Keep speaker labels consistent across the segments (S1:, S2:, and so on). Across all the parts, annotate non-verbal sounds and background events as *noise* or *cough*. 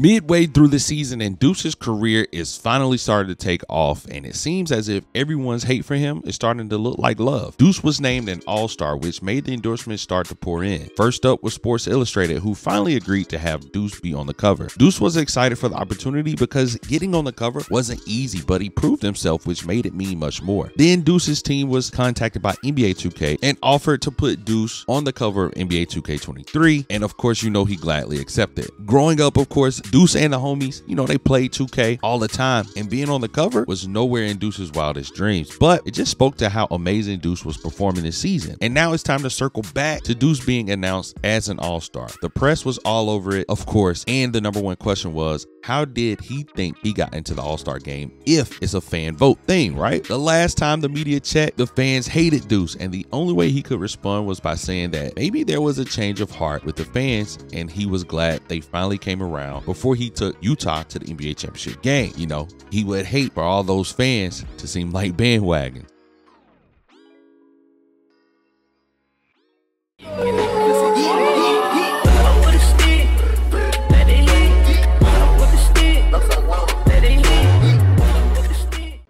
S1: Midway through the season, and Deuce's career is finally starting to take off, and it seems as if everyone's hate for him is starting to look like love. Deuce was named an All Star, which made the endorsements start to pour in. First up was Sports Illustrated, who finally agreed to have Deuce be on the cover. Deuce was excited for the opportunity because getting on the cover wasn't easy, but he proved himself, which made it mean much more. Then Deuce's team was contacted by NBA 2K and offered to put Deuce on the cover of NBA 2K23, and of course, you know he gladly accepted. Growing up, of course, Deuce and the homies, you know, they played 2K all the time, and being on the cover was nowhere in Deuce's wildest dreams. But it just spoke to how amazing Deuce was performing this season. And now it's time to circle back to Deuce being announced as an all star. The press was all over it, of course, and the number one question was how did he think he got into the All Star game if it's a fan vote thing, right? The last time the media checked, the fans hated Deuce, and the only way he could respond was by saying that maybe there was a change of heart with the fans, and he was glad they finally came around before he took Utah to the NBA championship game. You know, he would hate for all those fans to seem like bandwagon.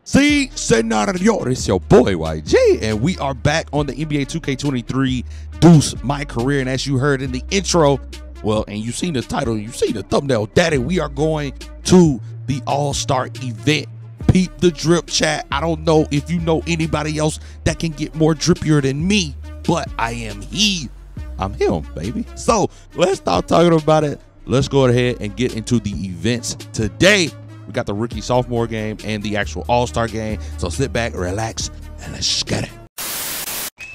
S1: See, Senator, it's your boy YG, and we are back on the NBA 2K23 Deuce My Career. And as you heard in the intro, well, and you seen the title, you see the thumbnail, Daddy, we are going to the All Star event. Peep the drip chat. I don't know if you know anybody else that can get more drippier than me, but I am he. I'm him, baby. So let's stop talking about it. Let's go ahead and get into the events today. We got the rookie sophomore game and the actual All Star game. So sit back, relax, and let's get it.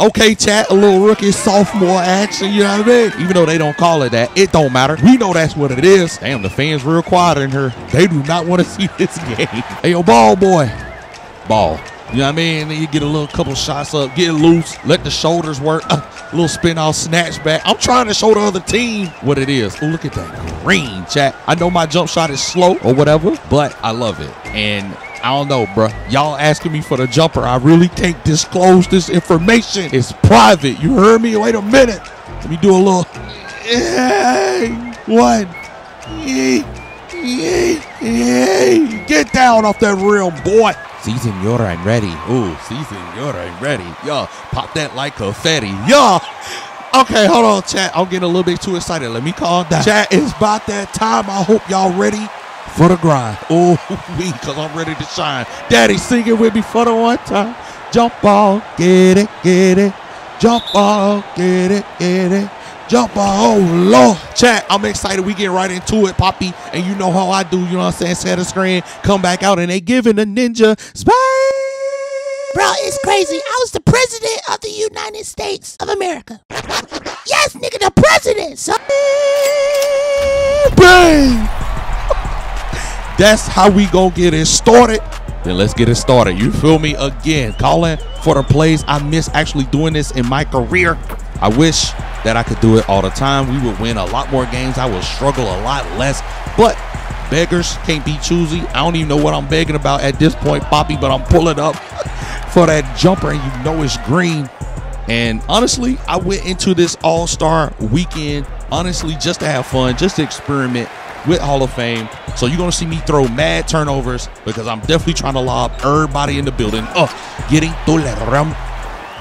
S1: Okay, chat, a little rookie sophomore action, you know what I mean? Even though they don't call it that, it don't matter. We know that's what it is. Damn, the fans real quiet in here. They do not want to *laughs* see this game. Hey, yo, ball boy. Ball. You know what I mean? Then you get a little couple shots up, get loose, let the shoulders work. *laughs* Little spin off, snatch back. I'm trying to show the other team what it is. Oh, look at that green, chat. I know my jump shot is slow or whatever, but I love it. And I don't know, bro. Y'all asking me for the jumper. I really can't disclose this information. It's private. You heard me? Wait a minute. Let me do a little. One. Get down off that rim, boy. See, senora, I'm ready. Ooh, see, senora, I'm ready. Yo, pop that like confetti. Yo. Okay, hold on, chat. I'm getting a little bit too excited. Let me calm down. Chat, it's about that time. I hope y'all ready for the grind. Oh, *laughs* we, because I'm ready to shine. Daddy, sing it with me for the one time. Jump ball, get it, get it. Jump ball, get it, get it. Jump ball, oh Lord. Chat, I'm excited. We get right into it, Poppy. And you know how I do, you know what I'm saying? Set a screen, come back out, and they giving the ninja space.
S2: Bro, it's crazy. I was the president of the United States of America. *laughs* Yes, nigga, the president. So
S1: Bang! That's how we gonna get it started. Then let's get it started. You feel me? Again, calling for the plays. I miss actually doing this in my career. I wish that I could do it all the time. We would win a lot more games. I would struggle a lot less. But beggars can't be choosy. I don't even know what I'm begging about at this point, Poppy, but I'm pulling up *laughs* for that jumper, and you know it's green. And honestly, I went into this All Star weekend, honestly, just to have fun, just to experiment with Hall of Fame. So you're gonna see me throw mad turnovers because I'm definitely trying to lob everybody in the building. Oh, getting to the rim.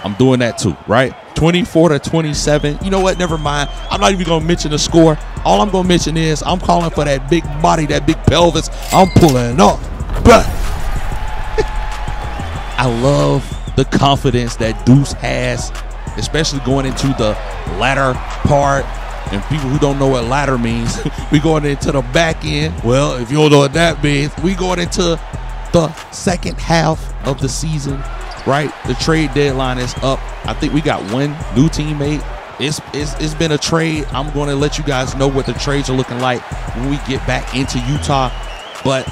S1: I'm doing that too, right? 24 to 27. You know what? Never mind. I'm not even gonna mention the score. All I'm gonna mention is I'm calling for that big body, that big pelvis. I'm pulling up. But *laughs* I love the confidence that Deuce has, especially going into the latter part. And people who don't know what ladder means, *laughs* we going into the back end. Well, if you don't know what that means, we going into the second half of the season, right? The trade deadline is up. I think we got one new teammate. It's, it's, it's been a trade. I'm going to let you guys know what the trades are looking like when we get back into Utah. But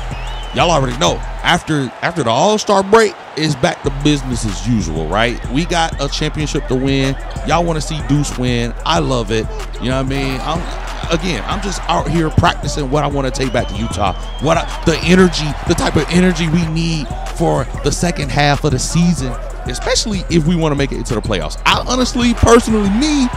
S1: y'all already know after after the All Star break, it's back to business as usual, right? We got a championship to win. Y'all want to see Deuce win? I love it. You know what I mean? I'm again, I'm just out here practicing what I want to take back to Utah. What I, the energy, the type of energy we need for the second half of the season, especially if we want to make it into the playoffs. I honestly, personally, me,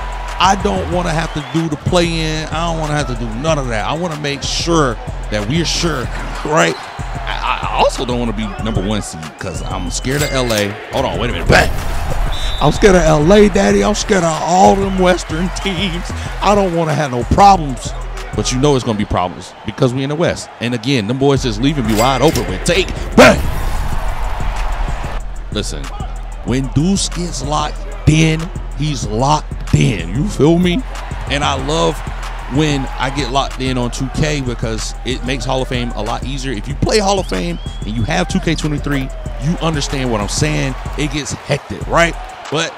S1: I don't want to have to do the play in. I don't want to have to do none of that. I want to make sure that we're sure, right? I, I also don't want to be number one seed because I'm scared of LA. Hold on, wait a minute. Back. I'm scared of LA, Daddy. I'm scared of all them Western *laughs* teams. I don't want to have no problems. But you know it's gonna be problems because we're in the West. And again, them boys just leaving me wide open with take bang. Listen, when Deuce gets locked in, he's locked in. You feel me? And I love when I get locked in on 2K because it makes Hall of Fame a lot easier. If you play Hall of Fame and you have 2K23, you understand what I'm saying. It gets hectic, right? But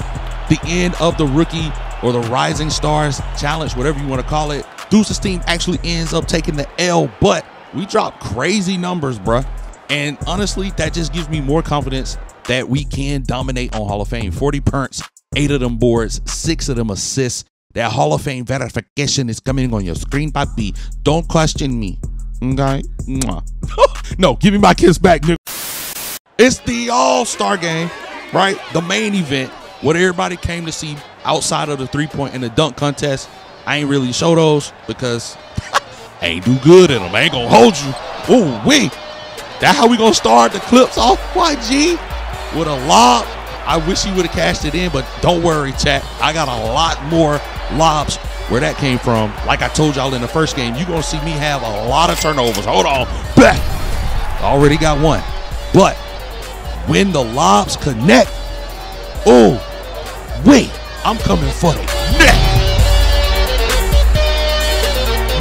S1: the end of the rookie or the Rising Stars challenge, whatever you want to call it, Deuce's team actually ends up taking the L, but we dropped crazy numbers, bruh. And honestly, that just gives me more confidence that we can dominate on Hall of Fame. 40 punts, eight of them boards, six of them assists. That Hall of Fame verification is coming on your screen, papi. Don't question me. Okay? *laughs* no, give me my kiss back, nigga. It's the All-Star game, right? The main event, what everybody came to see outside of the three-point and the dunk contest. I ain't really show those because *laughs* I ain't do good in them. I ain't gonna hold you. Oh, wait. That how we gonna start the clips off, YG? With a lob. I wish he would have cashed it in, but don't worry, chat. I got a lot more lobs where that came from. Like I told y'all in the first game, you're gonna see me have a lot of turnovers. Hold on. Back. Already got one. But when the lobs connect, oh, wait, I'm coming for the.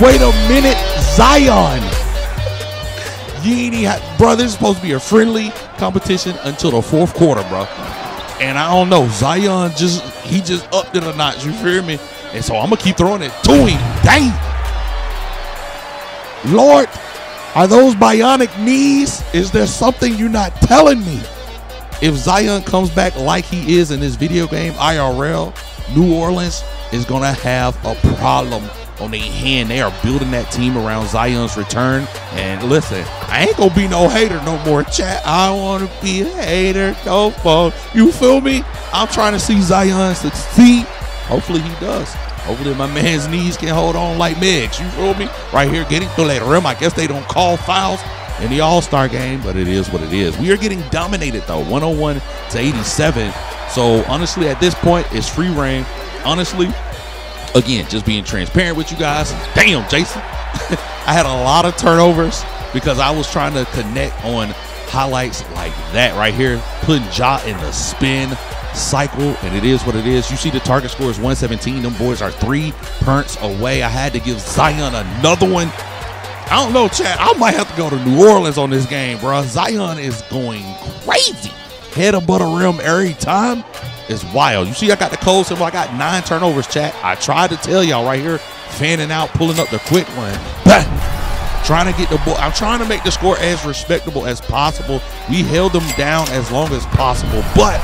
S1: Wait a minute, Zion. You ain't even, bro, this is supposed to be a friendly competition until the fourth quarter, bro. And I don't know, Zion just, he just upped it a notch, you feel me? And so I'm to keep throwing it to him. Dang. Lord, are those bionic knees? Is there something you're not telling me? If Zion comes back like he is in this video game, IRL, New Orleans is to have a problem on their hand. They are building that team around Zion's return. And listen, I ain't gonna be no hater no more, chat. I wanna be a hater no more. You feel me? I'm trying to see Zion succeed. Hopefully he does. Hopefully my man's knees can hold on like Megs. You feel me? Right here, getting through that rim. I guess they don't call fouls in the All-Star game, but it is what it is. We are getting dominated though, 101 to 87. So honestly, at this point, it's free reign. Honestly, again, just being transparent with you guys. Damn, Jason. *laughs* I had a lot of turnovers because I was trying to connect on highlights like that right here, putting Ja in the spin cycle, and it is what it is. You see the target score is 117. Them boys are three punts away. I had to give Zion another one. I don't know, Chad. I might have to go to New Orleans on this game, bro. Zion is going crazy. Head above the rim every time is wild. You see, I got the cold symbol. I got nine turnovers, chat. I tried to tell y'all right here, fanning out, pulling up the quick one. Trying to get the ball. I'm trying to make the score as respectable as possible. We held them down as long as possible, but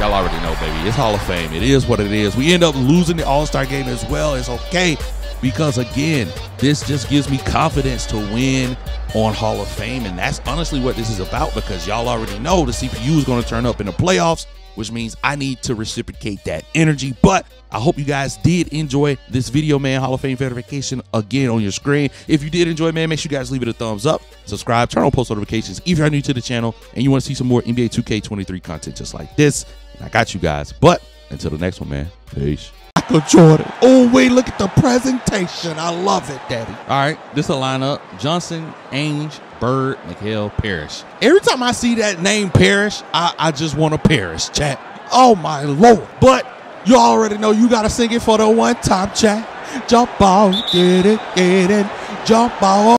S1: y'all already know, baby. It's Hall of Fame. It is what it is. We end up losing the All Star game as well. It's okay because again, this just gives me confidence to win on Hall of Fame. And that's honestly what this is about because y'all already know the CPU is going to turn up in the playoffs which means I need to reciprocate that energy. But I hope you guys did enjoy this video, man. Hall of Fame verification again on your screen. If you did enjoy, man, make sure you guys leave it a thumbs up, subscribe, turn on post notifications if you're new to the channel and you want to see some more NBA 2K23 content just like this. I got you guys. But until the next one, man, peace. Michael Jordan. Oh, wait, look at the presentation. I love it, Daddy. All right, this is a lineup. Johnson, Ainge, Bird, McHale, Parish. Every time I see that name Parish, I, I just want to perish, chat. Oh, my Lord. But you already know you got to sing it for the one time, chat. Jump ball, get it, get it, jump ball.